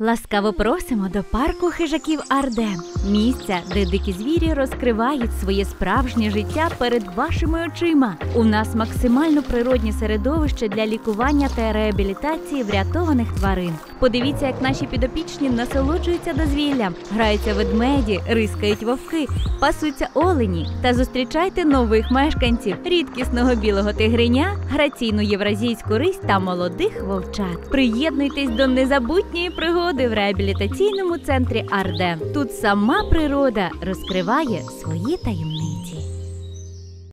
Ласкаво просимо до парку хижаків Арден, місця, де дикі звірі розкривають своє справжнє життя перед вашими очима. У нас максимально природні середовище для лікування та реабілітації врятованих тварин. Подивіться, як наші підопічні насолоджуються дозвіллям, граються ведмеді, рискають вовки, пасуться олені та зустрічайте нових мешканців рідкісного білого тигриня, граційну євразійську рись та молодих вовчат. Приєднуйтесь до незабутньої пригоди в реабілітаційному центрі Арден. Тут сама природа розкриває свої таємниці.